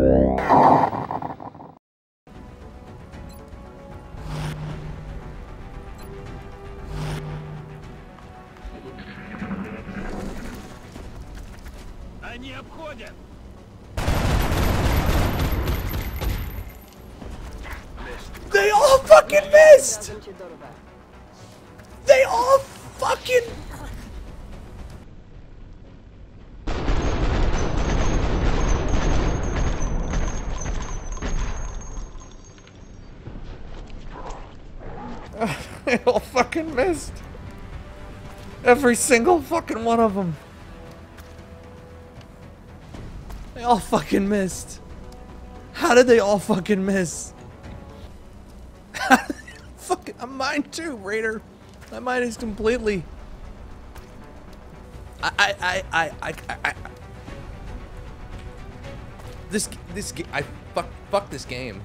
Они обходят! They all fucking missed! They all fucking. they all fucking missed. Every single fucking one of them. They all fucking missed. How did they all fucking miss? fucking, I'm mine too, Raider. My mind is completely. I, I, I, I, I, I, this, this, I fuck, fuck this game.